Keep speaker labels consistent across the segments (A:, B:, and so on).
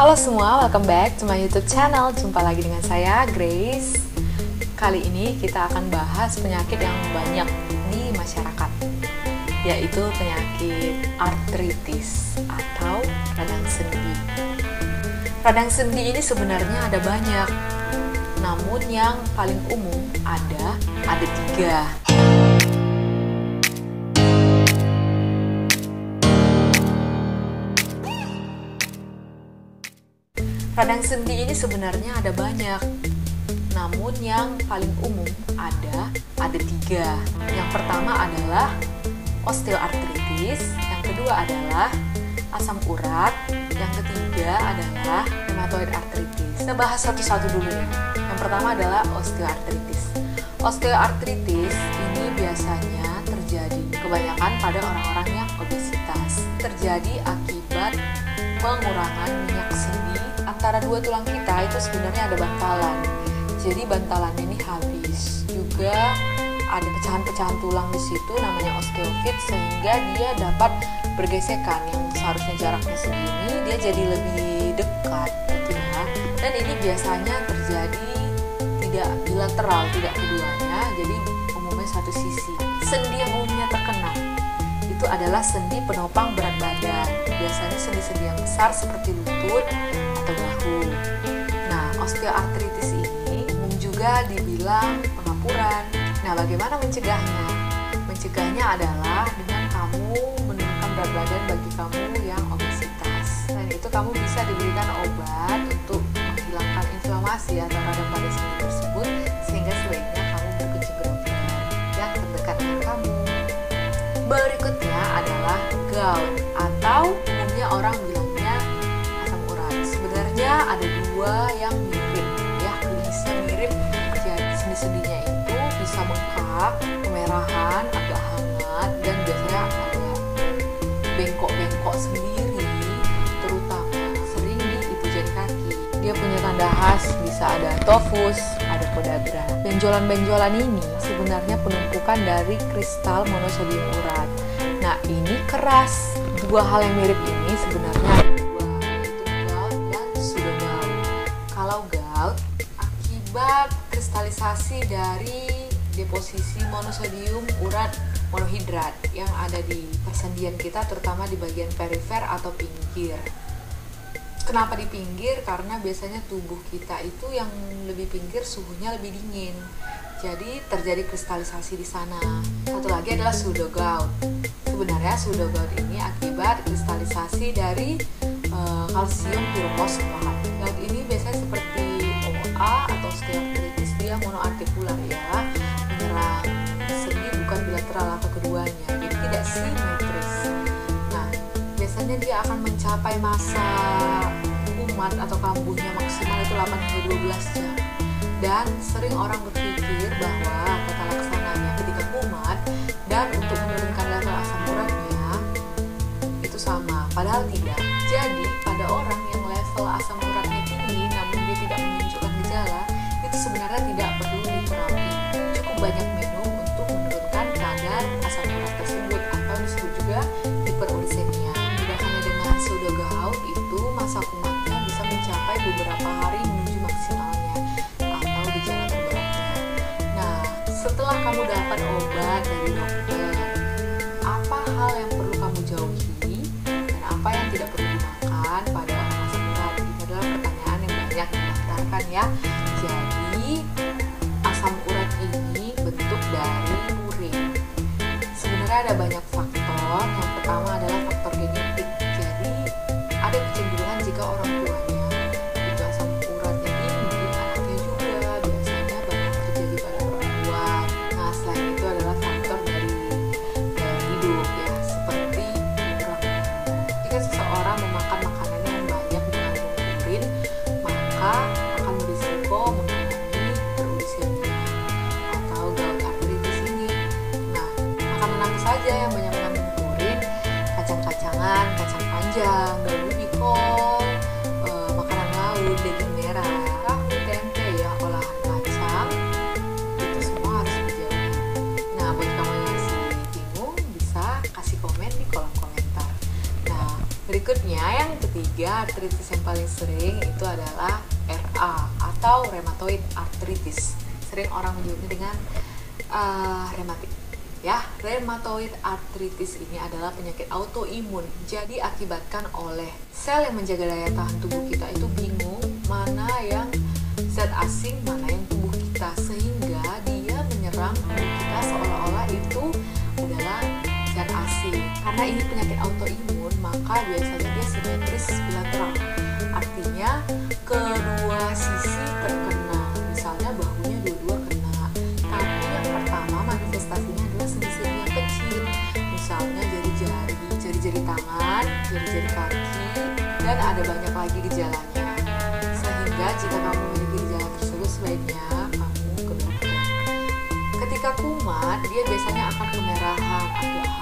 A: Halo semua, welcome back to my YouTube channel. Jumpa lagi dengan saya, Grace. Kali ini kita akan bahas penyakit yang banyak di masyarakat, yaitu penyakit artritis atau radang sendi. Radang sendi ini sebenarnya ada banyak, namun yang paling umum ada ada tiga. Radang sendi ini sebenarnya ada banyak, namun yang paling umum ada ada tiga. Yang pertama adalah osteoartritis, yang kedua adalah asam urat, yang ketiga adalah rheumatoid arthritis. Kita bahas satu-satu dulu ya. Yang pertama adalah osteoartritis. Osteoartritis ini biasanya terjadi kebanyakan pada orang-orang yang obesitas. Terjadi akibat pengurangan minyak sendi antara dua tulang kita itu sebenarnya ada bantalan. Jadi bantalannya ini habis. Juga ada pecahan-pecahan tulang di situ namanya osteofit sehingga dia dapat bergesekan yang seharusnya jaraknya segini dia jadi lebih dekat gitu ya. Dan ini biasanya terjadi tidak bilateral, tidak keduanya, jadi umumnya satu sisi. Sendi yang umumnya terkena itu adalah sendi penopang berat badan. Biasanya sendi-sendi yang besar seperti lutut, atau. Nah, osteoartritis ini juga dibilang pengapuran. Nah, bagaimana mencegahnya? Mencegahnya adalah dengan kamu menurunkan berat badan bagi kamu yang obesitas. Dan itu kamu bisa diberikan obat untuk menghilangkan inflamasi atau radang pada sendi tersebut sehingga sebaiknya kamu dokter yang terdekat dengan kamu. Berikutnya adalah gout bisa bengkak kemerahan agak hangat dan biasanya agak bengkok-bengkok sendiri terutama sering di ibu jari kaki. Dia punya tanda khas bisa ada tofus ada podagra benjolan-benjolan ini sebenarnya penumpukan dari kristal monosodium urat. Nah ini keras. Dua hal yang mirip ini sebenarnya akibat kristalisasi dari deposisi monosodium urat monohidrat yang ada di persendian kita terutama di bagian perifer atau pinggir. Kenapa di pinggir? Karena biasanya tubuh kita itu yang lebih pinggir suhunya lebih dingin. Jadi terjadi kristalisasi di sana. Satu lagi adalah pseudogout. Sebenarnya pseudogout ini akibat kristalisasi dari uh, kalsium pirofosfat. Gout ini biasanya seperti OA atau osteoartritis mencapai masa kumat atau kambuhnya maksimal itu 8 hingga 12 jam. Dan sering orang berpikir bahwa tata laksananya ketika kumat dan untuk menurunkan level asam uratnya itu sama. Padahal tidak. Jadi pada orang yang level asam uratnya tinggi namun dia tidak menunjukkan gejala itu sebenarnya tidak perlu diterapi cukup banyak dapat obat dari dokter. Apa hal yang perlu kamu jauhi dan apa yang tidak perlu dimakan pada asam urat itu adalah pertanyaan yang banyak dilontarkan ya artritis yang paling sering itu adalah RA atau rheumatoid arthritis. Sering orang menyebutnya dengan uh, rematik. Ya, rheumatoid arthritis ini adalah penyakit autoimun. Jadi akibatkan oleh sel yang menjaga daya tahan tubuh kita itu bingung mana yang zat asing, mana yang tubuh kita sehingga dia menyerang tubuh Karena ini penyakit autoimun, maka biasanya dia simetris bilateral. Artinya kedua sisi terkena. Misalnya bahunya dua-dua kena. Tapi yang pertama manifestasinya adalah sendi-sendi yang kecil. Misalnya jari-jari, jari-jari tangan, jari-jari kaki, dan ada banyak lagi gejalanya. Sehingga jika kamu memiliki gejala tersebut sebaiknya kamu ke dokter. Ketika kumat, dia biasanya akan kemerahan, hambar.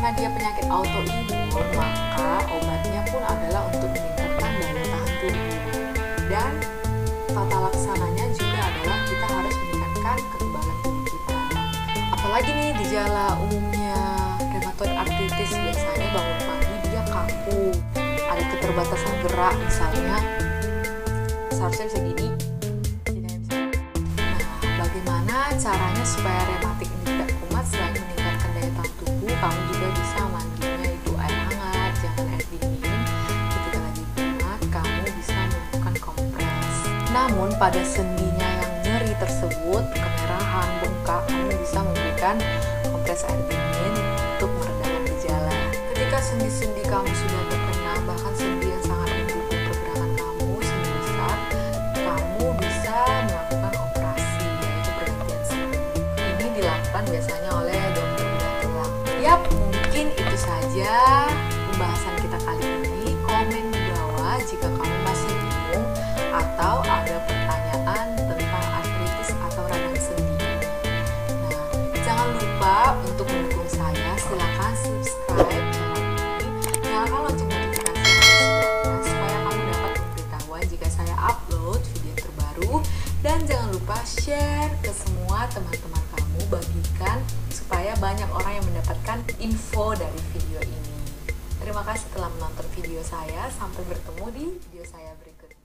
A: Karena dia penyakit autoimun, maka obatnya pun adalah untuk meningkatkan daya tahan tubuh. Dan tata laksananya juga adalah kita harus meningkatkan kekebalan tubuh kita. Apalagi nih gejala umumnya rheumatoid arthritis biasanya bangun pagi dia kaku, ada keterbatasan gerak misalnya seharusnya bisa gini. Nah, bagaimana caranya supaya rematik pada sendinya yang nyeri tersebut, kemerahan, bengkak, kamu bisa memberikan kompres air dingin untuk meredakan gejala. Ketika sendi-sendi kamu sudah terkena, bahkan sendi yang sangat mendukung pergerakan kamu, sendi besar, kamu bisa melakukan operasi, yaitu pergantian sendi. Ini dilakukan biasanya oleh dokter bedah tulang. Yap, mungkin itu saja pembahasan kita kali ini. Komen di bawah jika kamu masih bingung atau ada untuk mendukung saya. Silakan subscribe channel ini, nyalakan lonceng notifikasi yang ada sebelahnya supaya kamu dapat pemberitahuan jika saya upload video terbaru. Dan jangan lupa share ke semua teman-teman kamu, bagikan supaya banyak orang yang mendapatkan info dari video ini. Terima kasih telah menonton video saya. Sampai bertemu di video saya berikutnya.